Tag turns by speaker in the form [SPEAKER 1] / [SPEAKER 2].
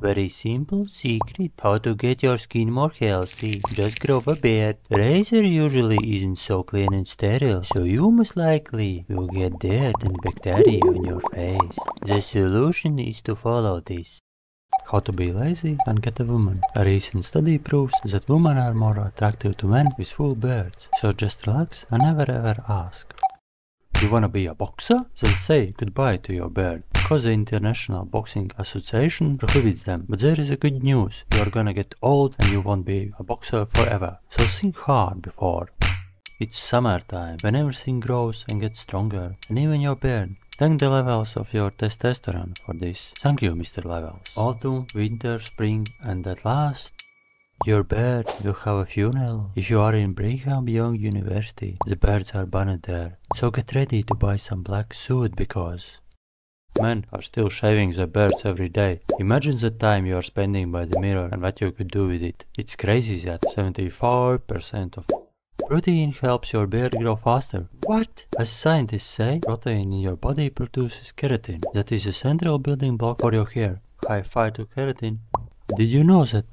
[SPEAKER 1] Very simple secret how to get your skin more healthy. Just grow a beard. Razor usually isn't so clean and sterile, so you most likely will get dirt and bacteria on your face. The solution is to follow this. How to be lazy and get a woman. A recent study proves that women are more attractive to men with full beards, so just relax and never ever ask. You wanna be a boxer? Then say goodbye to your beard. Because the International Boxing Association prohibits them. But there is a good news. You are gonna get old and you won't be a boxer forever. So think hard before. It's summertime, when everything grows and gets stronger, and even your beard. Thank the levels of your testosterone for this. Thank you, Mr. Levels. Autumn, winter, spring, and at last, your bird will have a funeral. If you are in Brigham Young University, the birds are banned there. So get ready to buy some black suit because Men are still shaving their beards every day. Imagine the time you are spending by the mirror and what you could do with it. It's crazy that 75% of protein helps your beard grow faster. What? As scientists say, protein in your body produces keratin. That is a central building block for your hair. High five to keratin. Did you know that?